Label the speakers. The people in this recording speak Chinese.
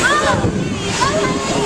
Speaker 1: 妈妈，妈妈，妈妈。